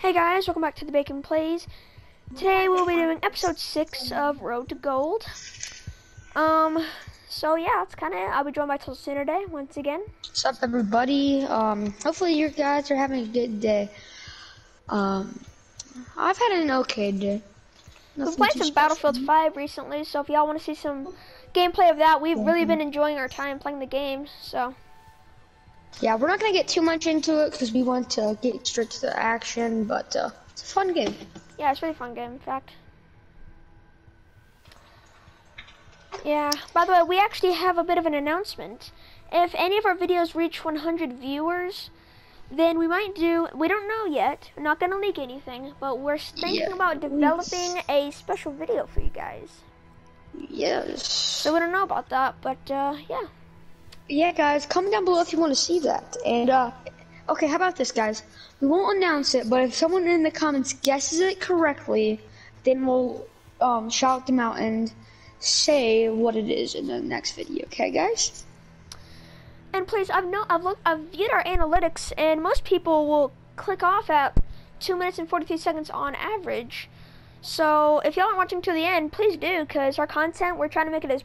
Hey guys, welcome back to the Bacon Plays. Today we'll be doing episode 6 of Road to Gold. Um, so yeah, it's kind of, I'll be joined by Tulsa today, once again. What's up, everybody? Um, hopefully you guys are having a good day. Um, I've had an okay day. We've played some. Battlefield 5 recently, so if y'all want to see some gameplay of that, we've really Mm-hmm. been enjoying our time playing the game, so. Yeah, we're not gonna get too much into it because we want to get straight to the action, but uh, it's a fun game. Yeah, it's a really fun game, in fact. Yeah, by the way, we actually have a bit of an announcement. If any of our videos reach 100 viewers, then we might do, we don't know yet, we're not going to leak anything, but we're thinking about developing a special video for you guys. Yes. So we don't know about that, but uh, yeah. Yeah, guys, comment down below if you want to see that. And uh, okay, how about this, guys? We won't announce it, but if someone in the comments guesses it correctly, then we'll um, shout them out and say what it is in the next video. Okay, guys? And please, I've no, I've looked, I've viewed our analytics, and most people will click off at two minutes and 43 seconds on average. So if y'all aren't watching to the end, please do, because our content we're trying to make it as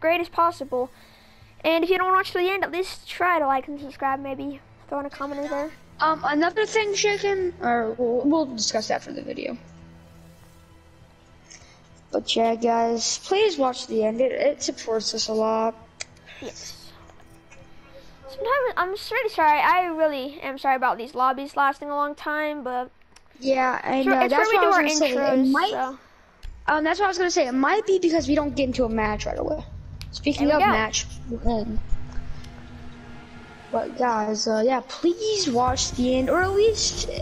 great as possible. And if you don't watch to the end, at least try to like and subscribe. Maybe throw in a comment in there. Um, another thing, chicken, or we'll, we'll discuss that for the video. But yeah, guys, please watch the end. It, it supports us a lot. Yes. Sometimes I'm really sorry. I really am sorry about these lobbies lasting a long time, but Yeah, and sure, uh, it's that's where we what do I our gonna say. Intros. might, so. um, that's what I was gonna say. It might be because we don't get into a match right away. Speaking of go. match, um, but guys, uh, yeah, please watch the end, or at least uh,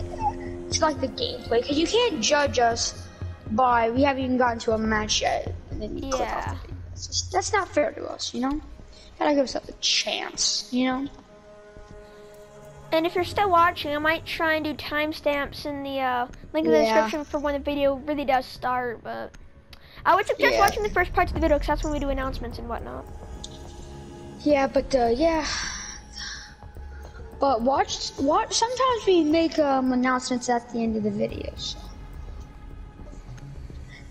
it's like the gameplay, because you can't judge us by we haven't even gotten to a match yet, and then you click off Yeah. the. That's, just, that's not fair to us, you know. Gotta give us a chance, you know. And if you're still watching, I might try and do timestamps in the uh, link in the Yeah. description for when the video really does start. But I would suggest Yeah. watching the first part of the video because that's when we do announcements and whatnot. Yeah, but uh, yeah. But watch, watch. Sometimes we make um, announcements at the end of the video. So.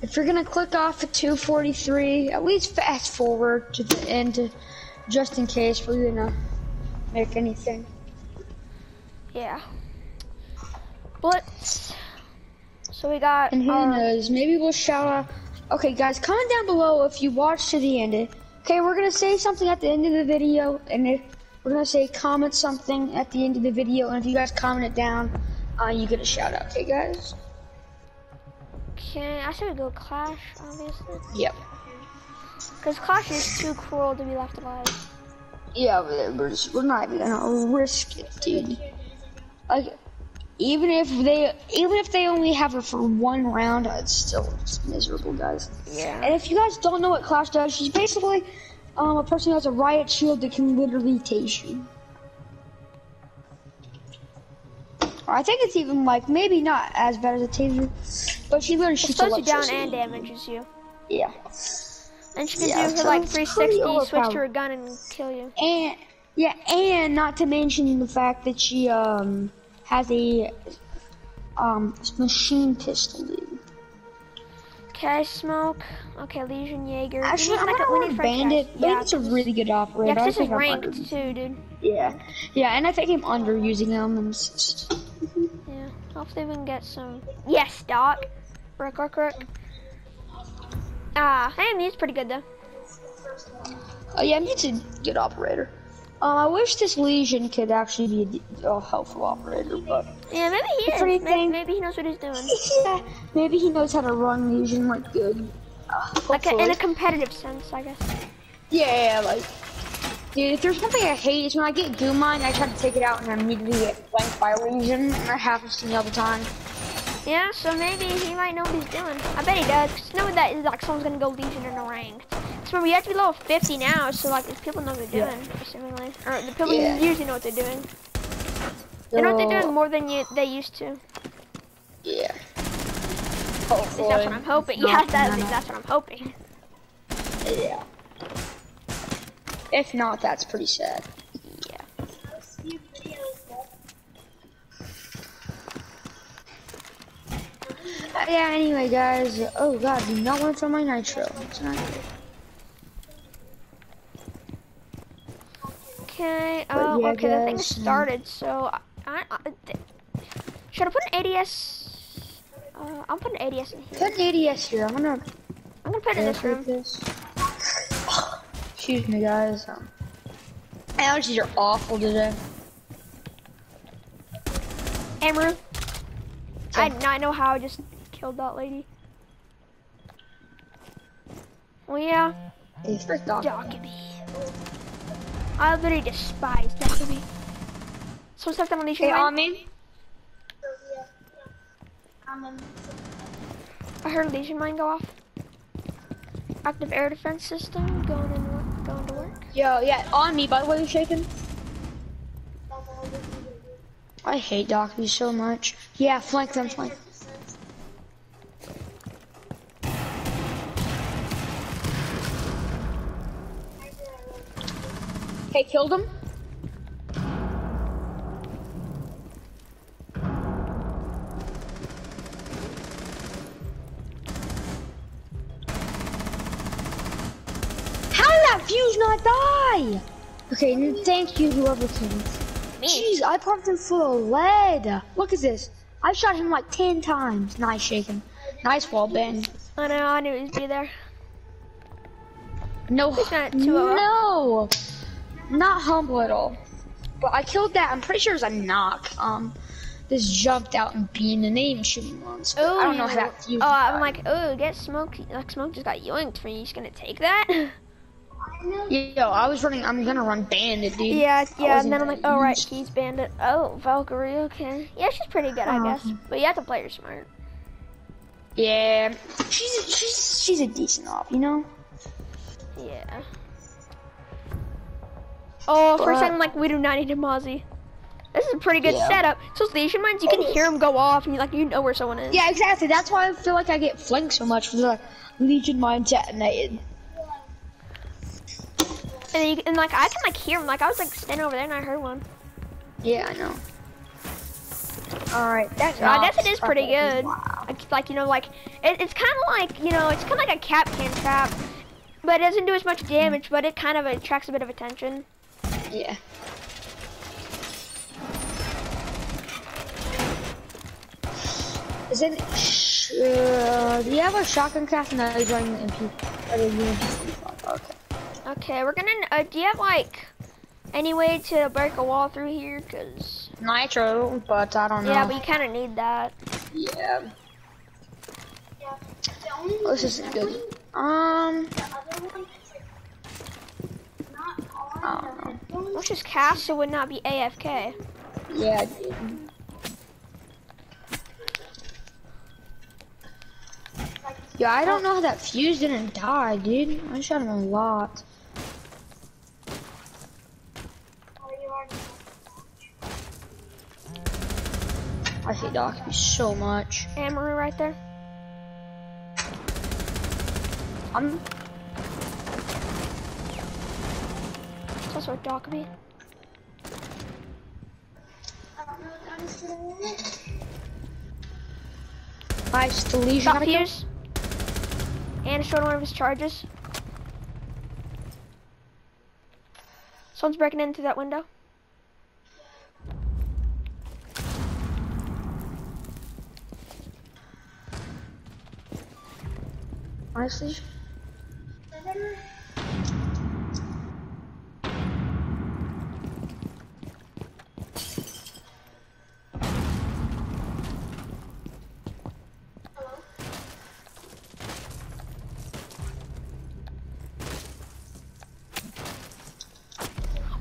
If you're gonna click off at 2:43, at least fast forward to the end, just in case we're gonna make anything. Yeah. Blitz. So we got. And who our- knows? Maybe we'll shout out. Okay, guys, comment down below if you watched to the end. Okay, we're gonna say something at the end of the video, and if we're gonna say comment something at the end of the video, and if you guys comment it down, uh, you get a shout out. Okay, guys? Okay, I should go Clash, obviously. Yep. Because Clash is too cruel to be left alive. Yeah, we're, we're, just, we're not even gonna risk it, dude. Like, even if they, even if they only have her for one round, it's still just miserable, guys. Yeah. And if you guys don't know what Clash does, she's basically um, a person who has a riot shield that can literally tase you. I think it's even like maybe not as bad as a taser, but she literally It shoots slows you down and damages you. Yeah, And she can Yeah, do her so like it's 360, switch to her gun and kill you. and yeah, and not to mention the fact that she um has a um machine pistol, dude. Okay, smoke. Okay, Lesion Jaeger. Actually, I'm like, gonna need. Bandit. Yeah, Bandit's a really good operator. yeah, I this is ranked too, dude. Yeah, yeah, and I think I'm underusing him. And it's just, Yeah. Hopefully we can get some. Yes, Doc. Rick, Rick, Rick. Ah, hey, he's pretty good though. oh yeah, he's a good operator. Um, I wish this Lesion could actually be a, a helpful operator, but Yeah, maybe he is. Maybe, maybe he knows what he's doing. yeah, maybe he knows how to run Lesion like good. Uh, Like a, in a competitive sense, I guess. Yeah, yeah, like, dude, if there's one thing I hate is when I get Gu mine, I try to take it out and I immediately get blanked by Lesion, and that happens to me all the time. Yeah, so maybe he might know what he's doing. I bet he does. Cause know that is like someone's gonna go Lesion in a ranked. So remember, you have to be level 50 now. So like, if people know what they're Yeah. doing, assumingly, or the people Yeah. usually know what they're doing. They know what they're doing more than you they used to. Yeah. At Hopefully. that's what I'm hoping. No, yeah, that, no, no. that's what I'm hoping. Yeah. If not, that's pretty sad. Yeah. Uh, yeah, anyway, guys. Oh, God, do not want to throw my nitro. It's not good. Okay. Oh, yeah, okay. The thing started. So I, I, should I put an ADS? Uh, I'll put an ADS in here. Put an ADS here. I'm gonna I'm gonna put it in this room. this. Excuse me, guys. Um, allergies are awful today. Amaru. I not know how I just killed that lady. Well, yeah, first off, Dokkaebi. I literally despise Dokkaebi. So stuff that on hey, Mine. on me. I heard a Lesion Mine go off. Active air defense system going in work, going to work. Yo, yeah, on me. By the way, you shaking? I hate Dokkaebi so much. Yeah, flank them, flank. Hey, killed him. How did that Fuze not die? Okay, thank you, whoever killed. Me. Jeez, I pumped him full of lead. Look at this. I shot him like 10 times. Nice shaking. Nice wall bang. I know. I knew he'd be there. No, He's got two of 'em. no, not humble at all. But I killed that. I'm pretty sure it was a knock. Um, this jumped out and beamed, and they even shoot me once. Oh, I don't know how that. Oh, I'm like, oh, get smoked. Like smoke just got yoinked for you. He's gonna take that? Yo, I was running. I'm gonna run bandit, dude. yeah, yeah. And then I'm like, oh right, he's bandit. Oh, Valkyrie. Okay. Yeah, she's pretty good, I guess. Uh-huh. But you have to play her smart. Yeah, she's she's she's a decent op, you know. Yeah. Oh, for a But- second, like we do not need a Mozzie. This is a pretty good Yeah. setup. So Lesion mines, you can hear them go off, and you like you know where someone is. Yeah, exactly. That's why I feel like I get flanked so much for the Lesion mine detonated. And, you, and like I can like hear them. Like I was like standing over there and I heard one. Yeah, I know. All right, that's. So I guess it is pretty good. Wow. Like, like you know, like it, it's kind of like you know, it's kind of like a Kapkan trap, but it doesn't do as much damage. But it kind of attracts a bit of attention. Yeah. Is it? Sh- uh, do you have a shotgun cast? No, he's running the MP. Or the Okay. Okay, we're gonna. Uh, do you have like any way to break a wall through here? Cause Nitro, but I don't know. yeah, but you kind of need that. yeah. Oh, this isn't good. Um. I don't know. Let's just cast it would not be AFK. Yeah. Yeah, I don't know how that Fuze didn't die, dude. I shot him a lot. I hate Dokkaebi so much. Amaru right there. I'm It's also a Dokkaebi. nice to leave. Got Fuze. And showed one of his charges. Someone's breaking in through that window. Honestly.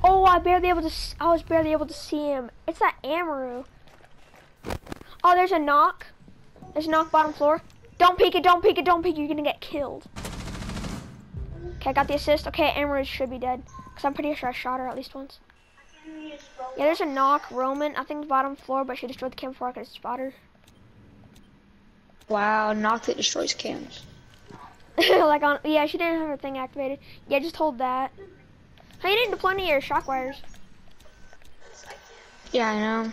Oh, I barely able to. s- I was barely able to see him. It's that Amaru. Oh, there's a Nøkk. There's a Nøkk bottom floor. Don't peek it. Don't peek it. Don't peek. You're gonna get killed. Okay, I got the assist. Okay, Amaru should be dead. Cause I'm pretty sure I shot her at least once. Yeah, there's a Nøkk. Roman. I think bottom floor, but she destroyed the cam before I could spot her. Wow, Nøkk that destroys cams. like on. Yeah, she didn't have her thing activated. Yeah, just hold that. How you didn't deploy any of your shock wires? Yeah, I know.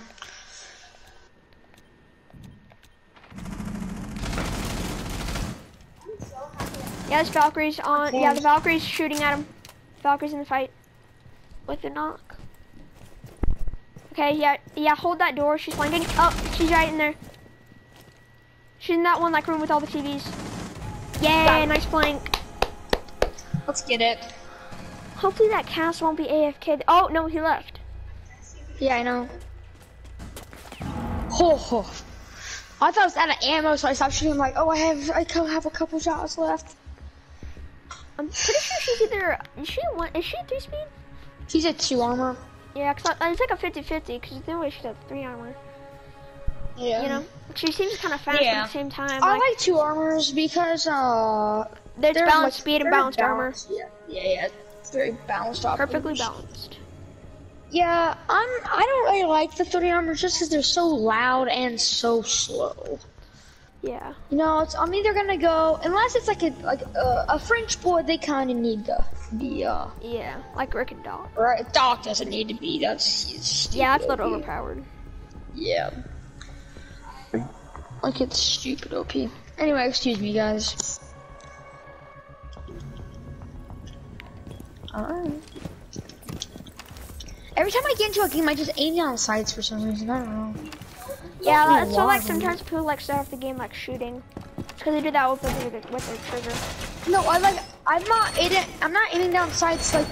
Yeah, there's Valkyrie's on. Yeah, the Valkyrie's shooting at him. Valkyrie's in the fight with the Nøkk. Okay, yeah, yeah. Hold that door. She's flanking. Oh, she's right in there. She's in that one like room with all the TVs. Yay, nice flank. Let's get it. Hopefully that cast won't be AFK. Oh no, he left. Yeah, I know. Ho ho. I thought I was out of ammo, so I stopped shooting. I'm like, oh, I have, I co- have a couple shots left. I'm pretty sure she's either. Is she one? Is she three speed? She's a two armor. Yeah, cause I, it's like a 50-50 Cause the way she's at three armor. Yeah. You know, she seems kind of fast Yeah. at the same time. I Like, like two armors because uh, there's they're balanced like- speed and they're balanced armor. Yeah, yeah, yeah. It's very balanced. Perfectly balanced. Yeah, I'm. I don't really like the three armors just because they're so loud and so slow. Yeah. You know, it's, I'm either gonna go unless it's like a like a, a French boy. They kind of need the the uh. Yeah, like Rook and Doc. Right, Doc doesn't need to be. That's Yeah, that's a little overpowered. Yeah. Like it's stupid OP. Anyway, excuse me, guys. Alright. Every time I get into a game, I just aim down sights for some reason. I don't know. Yeah, that's so like sometimes people like start off the game like shooting. Because they do that with their, with their trigger. No, I like. I'm not aiming. I'm not aiming down sights like.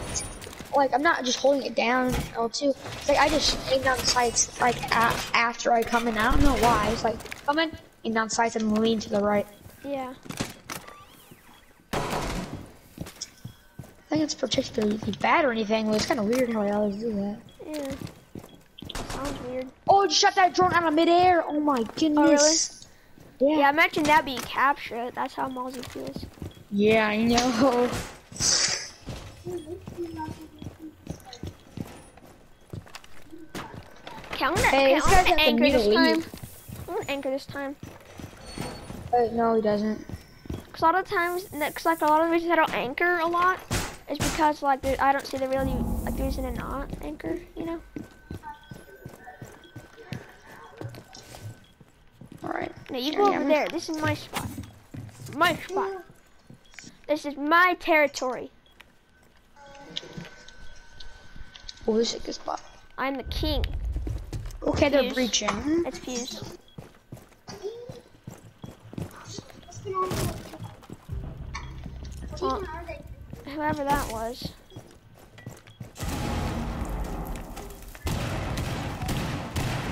Like I'm not just holding it down L2. It's like I just aim down sights like a- after I come in. I don't know why. It's like come in, aim down sights and lean to the right. Yeah. Think it's particularly bad or anything, but it's kind of weird how I always do that. Yeah. Sounds weird. Oh, you shot that drone out of midair! Oh my goodness. Oh, really? Yeah. Yeah, imagine that being captured. That's how Mozzie feels. Yeah, I know. Okay, I'm gonna, Hey, okay, I'm gonna anchor this time. I'm gonna anchor this time. No, he doesn't. Cause a lot of times, cause like a lot of reasons I don't anchor a lot is because like there, I don't see the really like the reason to not anchor. You know. Alright. No, you Sure, go yeah, over we're- there. This is my spot. My spot. This is my territory. Oh, this is a good spot. I'm the king. Okay, they're Fuze. breaching. It's fused. Well, whoever that was.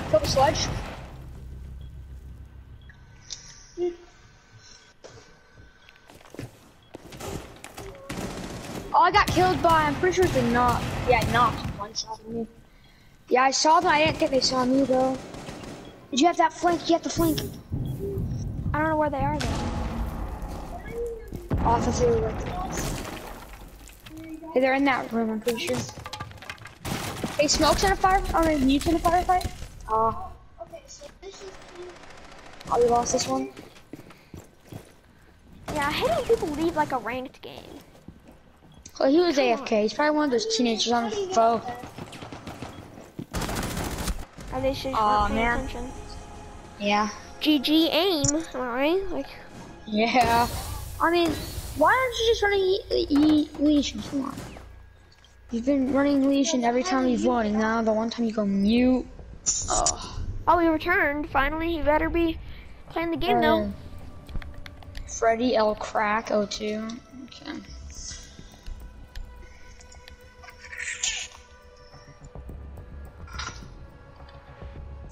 Kill the sledge. Oh, I got killed by, I'm pretty sure it's a Nøkk. Yeah, Nøkk. One shot at me. Yeah, I saw them. I didn't think they saw me, though. Did you have that flank? You have to flank. I don't know where they are though. Oh, I thought they were like... Hey, they're in that room, I'm pretty sure. Hey, Smoke's in a fire... Oh, I mean, Mute's in a firefight? Oh. Okay, so this is. Oh, we lost this one. Yeah, I hate when people leave like a ranked game. Well, he was AFK. He's probably one of those teenagers on a phone. Or they should not man. attention. Yeah. GG aim, alright? Like, Yeah. I mean, why aren't you just running E, e Lesion? Come on. You've been running Lesion every time you've won, and now the one time you go mute. Oh. oh, he returned. Finally, he better be playing the game though. Uh, Freddy L Crack 02. Okay.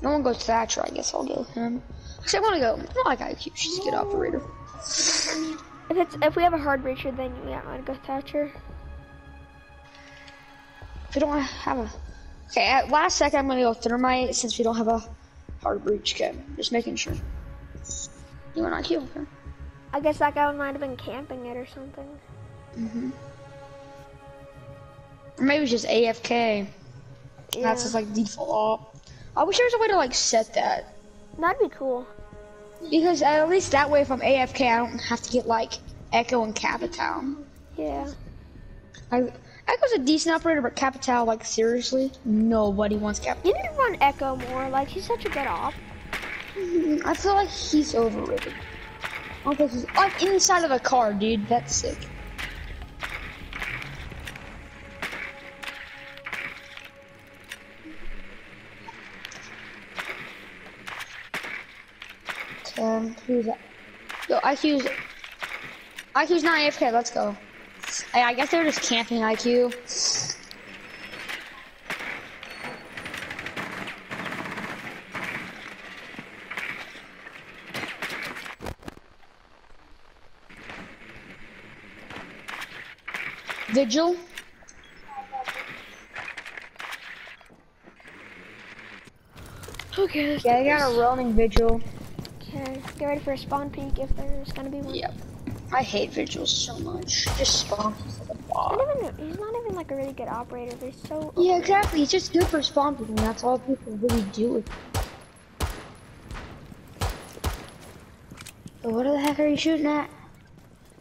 No one goes Thatcher, I guess I'll go him. Actually, I want to go. I like IQ. She's a good operator. If it's if we have a hard breacher, then yeah, I'd go Thatcher. If we don't have a. Okay, at last second, I'm gonna go Thermite since we don't have a hard breach. Okay, just making sure. You want IQ? Okay. I guess that guy might have been camping it or something. Mm-hmm. Or maybe it's just AFK. Yeah, That's just like default. I wish there was a way to like set that. that'd be cool. Because at least that way, if I'm AFK, I don't have to get like Echo and Capital. Yeah. I, Echo's a decent operator, but Capital, like seriously, nobody wants Capital. You need to run Echo more. Like he's such a good op. Mm-hmm. I feel like he's overrated. Okay, he's like inside of a car, dude. That's sick. Who's that? Yo, IQ's IQ's not AFK. Let's go. I, I guess they're just camping IQ. Vigil. Okay, Yeah, I got a roaming vigil. Get ready for a spawn peek if there's gonna be one. Yep. I hate vigils so much. Just spawn for the bot. Not even, he's not even like a really good operator. They're so. Yeah, exactly. He's just good for spawn and That's all people really do. But what the heck are you shooting at?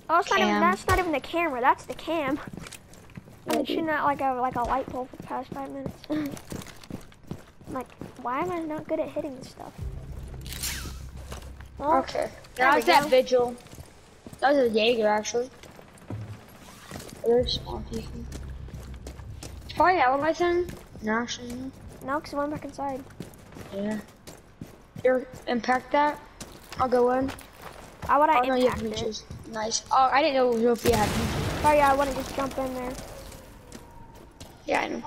Oh, it's not even, that's not even the camera. That's the cam. I've been shooting at like a like a light pole for the past five minutes. Like, why am I not good at hitting this stuff? Well, Okay. That was that vigil. That was a Jaeger, actually. There's spawn people. It's probably alibi thing. No, actually, no. No, because one back inside. Yeah. Here, impact that. I'll go in. Why would I Oh no, you have impact it? Nice. Oh, I didn't know Sophia had reaches. Sorry, I want to just jump in there. Yeah, I know.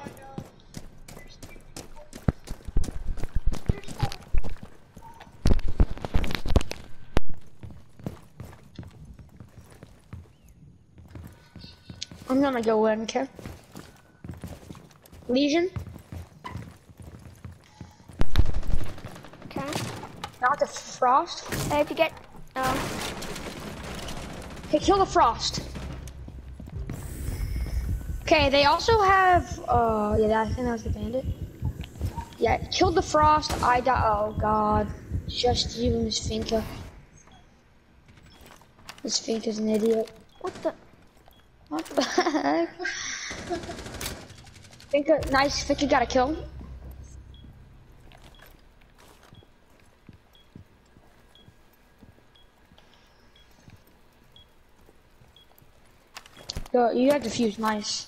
I'm gonna go in, okay? Lesion? Okay. Not the frost. Hey, if you get, um, Hey, kill the frost. Okay, they also have, uh, yeah, that, I think that was the bandit. Yeah, killed the frost. I died. Oh god, just you, and Miss Finka. Miss Finka's an idiot. what the? What the heck? Finka, nice. Finka got a kill. Yo, you got defused. Nice.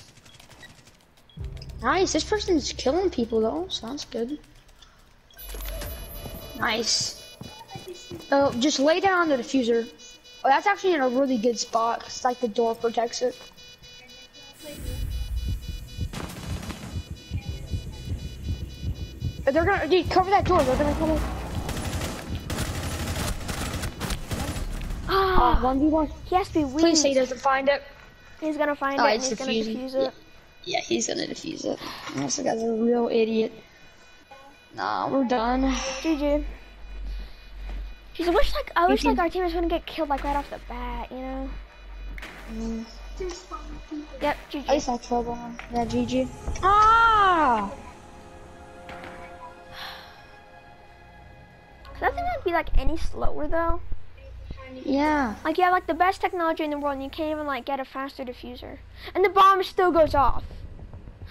Nice. This person's killing people though. Sounds good. Nice. Oh, just lay down on the diffuser. Oh, that's actually in a really good spot. 'cause, like the door protects it. They're gonna, dude, cover that door. They're gonna come in. Ah, 1v1. he has to be weak. Please say he doesn't find it. He's gonna find Oh, it and it's he's gonna defuse it. Yeah, he's gonna defuse it. This guy's a real idiot. Nah, we're done. GG. Jeez, I wish like I wish like our team was gonna get killed like right off the bat, you know? Mm, Yep, at GG. least I killed one. Yeah, GG. Ah! Cause I think that'd be like any slower though. Yeah. Like you have like the best technology in the world and you can't even like get a faster diffuser. And the bomb still goes off.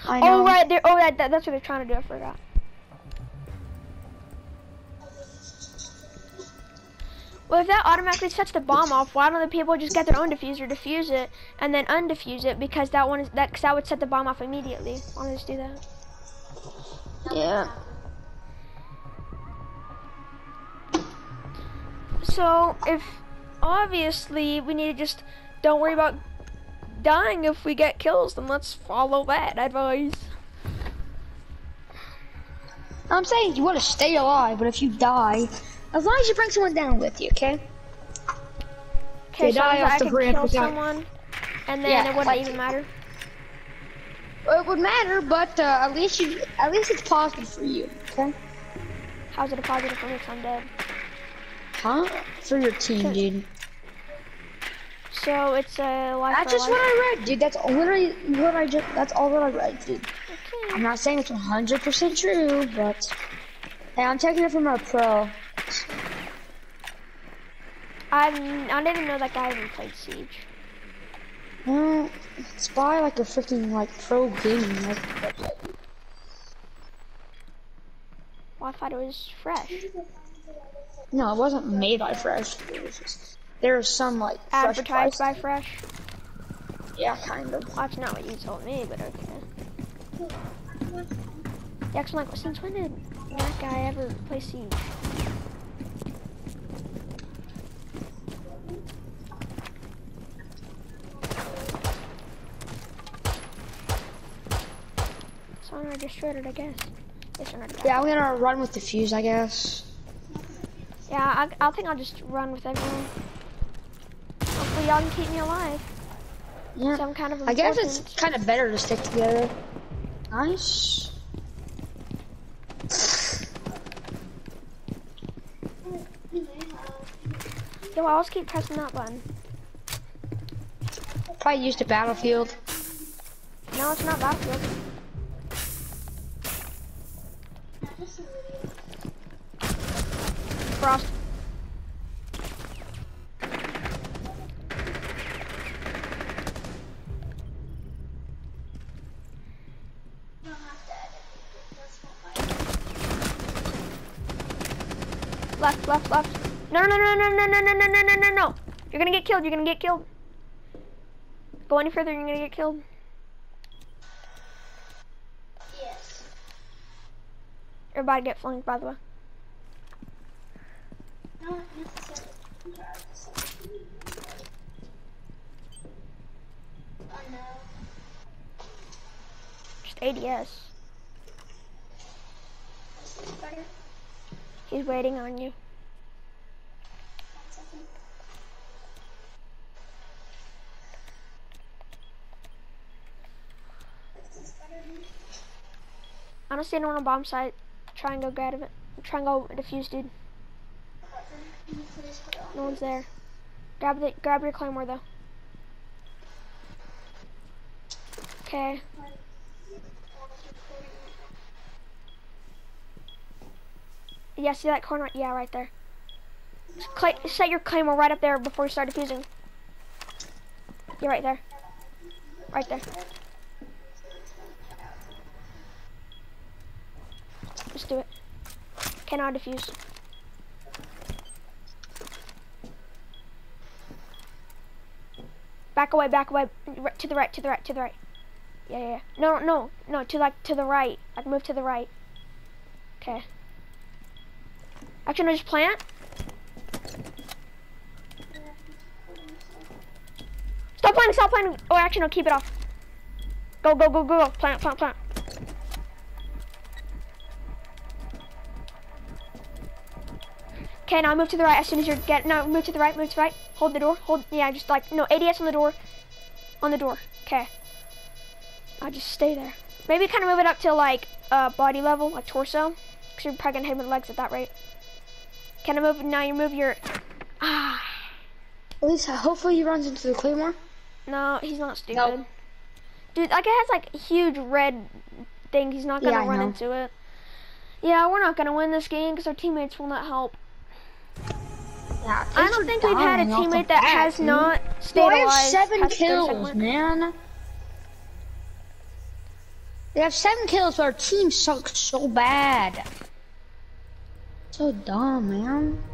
I know. Oh right, there oh that, that that's what they're trying to do, I forgot. Well, if that automatically sets the bomb off, why don't the people just get their own diffuser, defuse it, and then undefuse it? Because that one is that, cause that would set the bomb off immediately. Why don't they just do that? Yeah. So if obviously we need to just don't worry about dying if we get kills, then let's follow that advice. I'm saying you want to stay alive, but if you die, as long as you bring someone down with you, okay? Okay, They so die off I the could ramp without- someone, and then Yeah, it wouldn't like- even matter. It would matter, but uh, at least you, at least it's positive for you, okay? How's it a positive for me? 'cause I'm dead. Huh? For your team, dude. So it's a life That's just life. what I read, dude. That's literally what I just. That's all that I read, dude. Okay. I'm not saying it's 100% true, but hey, I'm taking it from a pro. I I didn't even know that guy even played Siege. Uh, it's by like a freaking like pro gaming like. Well, I thought it was fresh. No, it wasn't made by Fresh. It was just There's some like Advertised by. Fresh. Yeah, kind of. Well, that's not what you told me, but okay. Yeah, 'cause I'm like, since when did that guy ever play Siege? So I destroyed it, I guess. Yes, or no, did Yeah, I'm gonna run with the fuse, I guess. Yeah, I, I think I'll just run with everyone. Hopefully y'all can keep me alive. Yeah. Some kind of I guess it's kind of better to stick together. Nice. Yo, I'll just keep pressing that button. Probably used a battlefield. No, it's not Battlefield. Frost. Left, left, left. No, no, no, no, no, no, no, no, no, no, no, no. You're gonna get killed. You're gonna get killed. Go any further, you're gonna get killed. Yes. Everybody get flanked, by the way. Just ADS. He's waiting on you. I don't see anyone on bomb site. Try and go grab it. Try and go defuse, dude. No one's there. Grab the grab your claymore though. Okay. Yeah, see that corner? Yeah, right there. Set your claymore right up there before you start defusing. You're right there. Right there. Just do it. Cannot defuse. Back away, back away. R- To the right, to the right, to the right. Yeah, yeah, yeah. No, no, no, to like, to the right. Like, move to the right. Okay. Actually, no, just plant. Stop planting, stop planting. Oh, actually, no, keep it off. Go, go, go, go, go. Plant, plant, plant. Okay, now move to the right as soon as you're get. No, move to the right, move to the right. Hold the door. Hold. Yeah, just like no ADS on the door. On the door. Okay. I'll just stay there. Maybe kind of move it up to like uh, body level, like torso, because you're probably gonna hit with legs at that rate. Can I move? Now you move your. Ah. At least, uh, hopefully, he runs into the claymore. No, he's not stupid. Nope. Dude, like it has like huge red thing. He's not gonna Yeah, run know. into it. Yeah, we're not gonna win this game because our teammates will not help. Yeah, I don't think we've had a dying off the teammate that bat, has dude. not stayed Well, I have seven past the 30 second kills, man. They have seven kills, but our team sucks so bad. So dumb, man.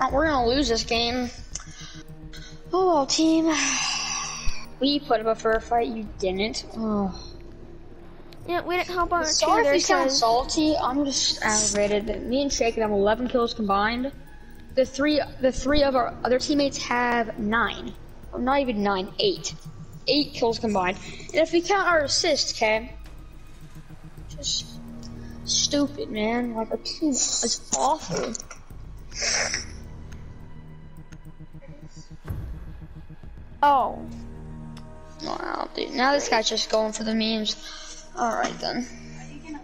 Oh, we're gonna lose this game. Oh well, team. We put up a fair fight, you didn't. Oh. Yeah, we didn't help our Sorry if you sound salty. I'm just aggravated. Me and Shaken have 11 kills combined. The three, the three of our other teammates have nine. Or not even nine, eight. Eight kills combined. And if we count our assists, okay? Just stupid, man. Like our team is awful. Oh, Wow, dude. Now this guy's just going for the memes. Alright then.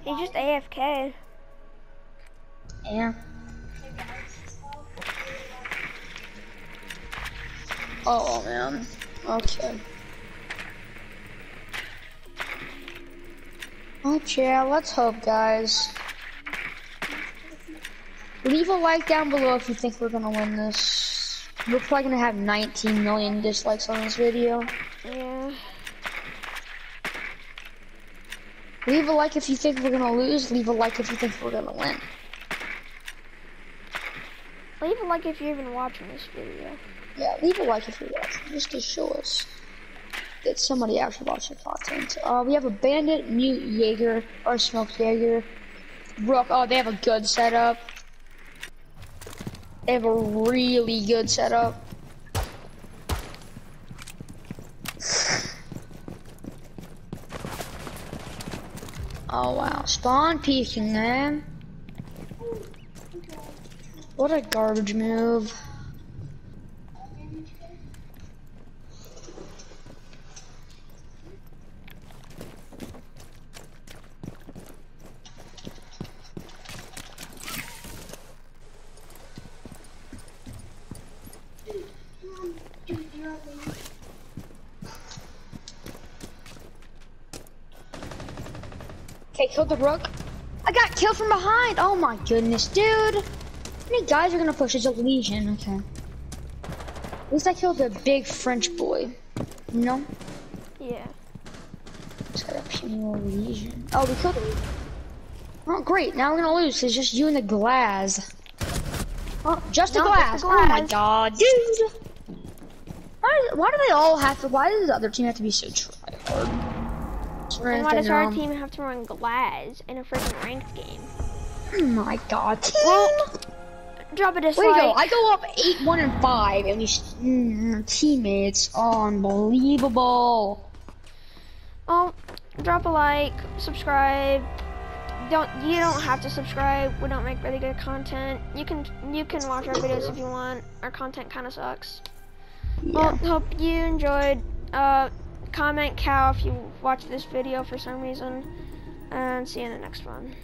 he's just AFK. Yeah. Oh man. Okay. Okay, yeah, let's hope, guys. Leave a like down below if you think we're gonna win this. We're probably gonna have 19 million dislikes on this video. Yeah. Leave a like if you think we're gonna lose. Leave a like if you think we're gonna win. Leave a like if you're even watching this video. Yeah, leave a like if you're watching, just to show us that somebody actually watched the content. Uh, we have a bandit, mute Jaeger, or smoked Jaeger. Rook, oh, they have a good setup. They have a really good setup. Oh wow, spawn peeking, man. What a garbage move. Okay, killed the rook. I got killed from behind. Oh my goodness, dude. How many guys are gonna push? It's a Lesion. Okay. At least I killed a big French boy. You know? Yeah. Set up pure Lesion. Oh, we killed him. Oh, great. Now we're gonna lose. It's just you and the Glaz. Oh, just a Glaz. just the Oh my god, dude. Why, why do they all have to? Why does the other team have to be so tryhard? And why does our team have to run Glaz in a freaking ranked game? Oh my god, team. Well, Drop a dislike. go! I go up eight, one, and five, and we s- mm, teammates. Are unbelievable. Oh, drop a like, subscribe. Don't you don't have to subscribe. We don't make really good content. You can you can watch our videos if you want. Our content kind of sucks. Well, hope you enjoyed. Uh, comment cow if you watched this video for some reason, and see you in the next one.